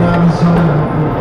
I'm sorry.